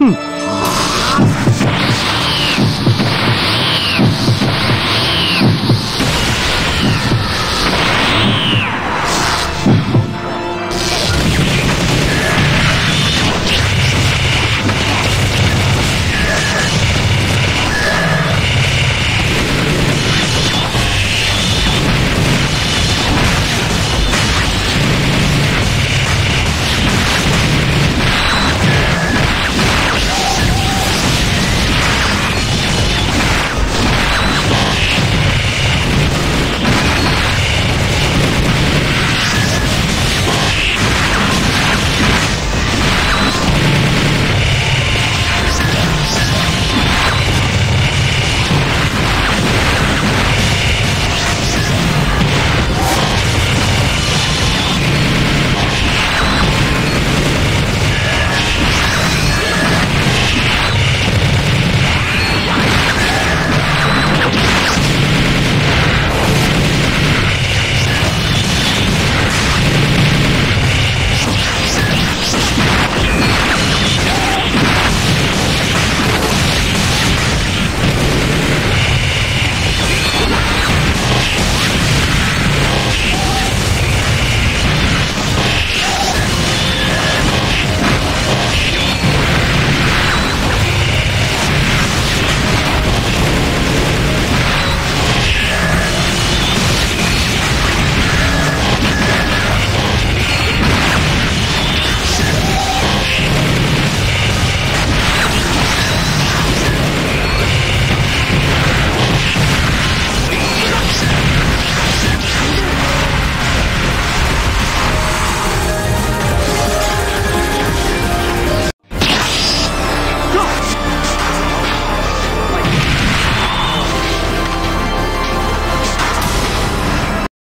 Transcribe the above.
Hmm.